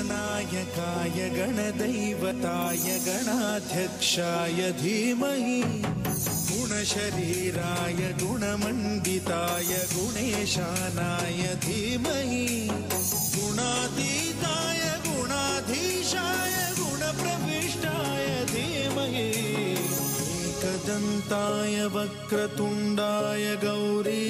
गणनायकाय गणदैवताय गणाध्यक्षाय धीमहि गुणशरीराय गुणमण्डिताय गुणेशानाय धीमहि गुणातीताय गुणाधीशाय गुणप्रविष्टाय धीमहि एकदन्ताय वक्रतुण्डाय गौरी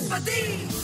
sympathy.